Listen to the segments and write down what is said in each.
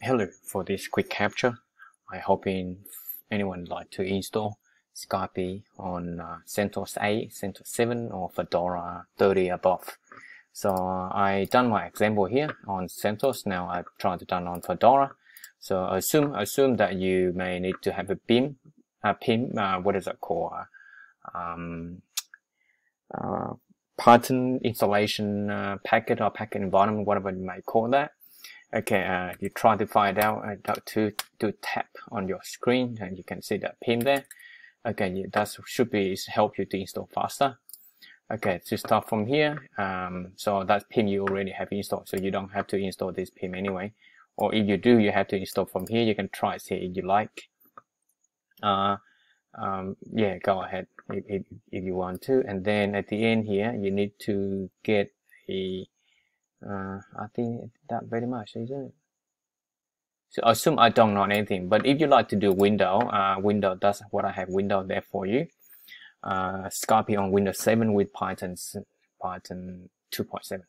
hello for this quick capture. I hoping anyone like to install Scapy on uh, CentOS 8, CentOS 7 or Fedora 30 above. So I done my example here on CentOS. Now I tried to done on Fedora. So assume assume that you may need to have a PIM, a PIM. Uh, what is it called? Um, uh, Python installation uh, packet or packet environment, whatever you may call that okay uh, you try to find out uh, to to tap on your screen and you can see that pin there. Okay that should be help you to install faster. Okay to start from here um, so that pin you already have installed so you don't have to install this pin anyway. Or if you do you have to install from here. You can try it here if you like. Uh, um, yeah go ahead if, if, if you want to. And then at the end here you need to get a uh, I think that very much, isn't it? So assume I don't know anything, but if you like to do window, uh, window, that's what I have window there for you. Uh, Scapy on Windows 7 with Python, Python 2.7.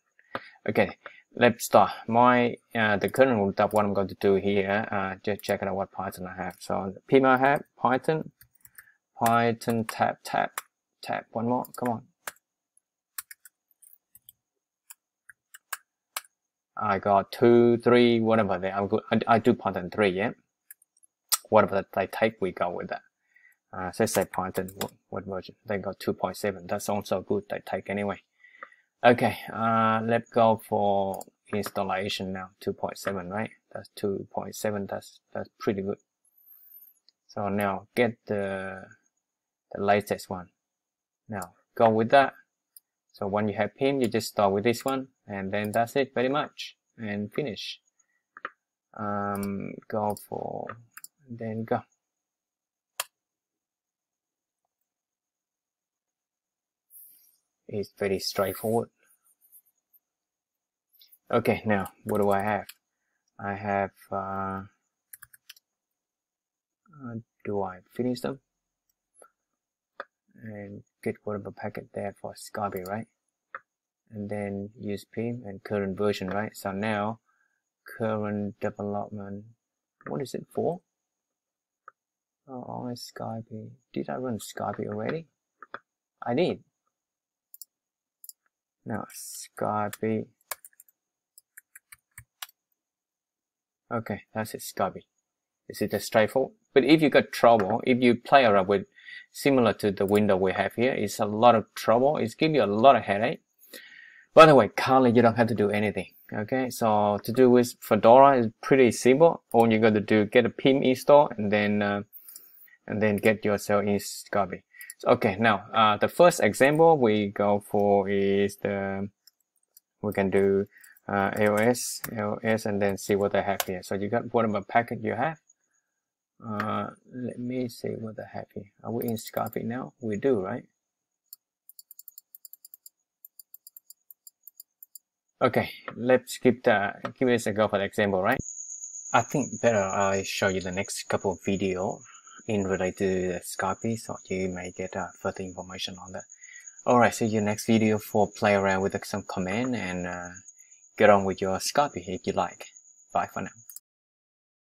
Okay, let's start. My, uh, the current that what I'm going to do here, uh, just check out what Python I have. So PIM I have, Python, Python, tab, tab, tab, one more, come on. I got two, three, whatever they I'm good. I, I do Python three, yeah. Whatever they take, we go with that. Uh, so say Python, what, what version? They got 2.7. That's also good. They take anyway. Okay, uh, let's go for installation now. 2.7, right? That's 2.7. That's that's pretty good. So now get the the latest one. Now go with that. So when you have PIM, you just start with this one, and then that's it very much, and finish. Um, go for, then go. It's very straightforward. Okay, now what do I have? I have, uh, uh, do I finish them? And get whatever packet there for Scapy, right? And then use PIM and current version, right? So now current development, what is it for? Oh, on Scapy. Did I run Scapy already? I did. Now Scapy. Okay, that's it, Scapy. Is it a straightforward? But if you got trouble, if you play around with similar to the window we have here. It's a lot of trouble. It's give you a lot of headache. By the way, currently you don't have to do anything. Okay, so to do with Fedora is pretty simple. All you got to do get a pim install and then uh, and then get yourself in Scapy. So, okay, now uh, the first example we go for is the we can do uh, AOS, AOS, and then see what they have here. So you got whatever packet you have. Uh, let me see what the have here. Are we in Scapy now? We do, right? Okay, let's keep the give this a go for the example, right? I think better I show you the next couple of video in related to the Scapy so you may get uh, further information on that. Alright, see you next video for play around with some command and uh, get on with your Scapy if you like. Bye for now.